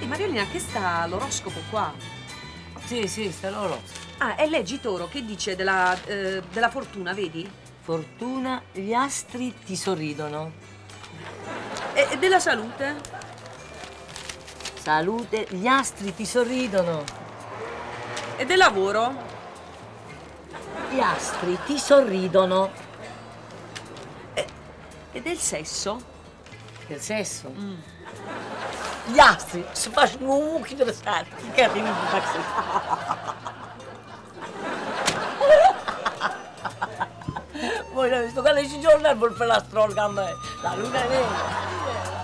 E Mariolina, che sta l'oroscopo qua? Sì, sì, sta loro. Ah, e leggi Toro, che dice della, eh, della fortuna, vedi? Fortuna, gli astri ti sorridono. E, e della salute? Salute, gli astri ti sorridono. E del lavoro? Gli astri ti sorridono. E del sesso? Del sesso? Jasë, së bashkë në umu këtë dhe sartë, ki ka të një baksit. Mojnë, së të ka në që gjorë në bërë për astrol kam dhe, luna në e.